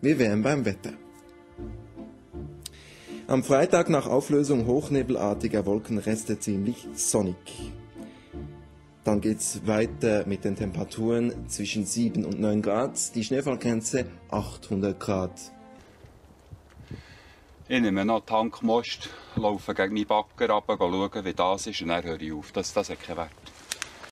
Wir wären beim Wetter. Am Freitag nach Auflösung hochnebelartiger Wolkenreste ziemlich sonnig. Dann geht's weiter mit den Temperaturen zwischen 7 und 9 Grad, die Schneefallgrenze 800 Grad. Ich nehme noch Tankmost, laufe gegen meinen Backer runter, schaue, wie das ist und dann höre ich auf. Das, das hat keinen Wert.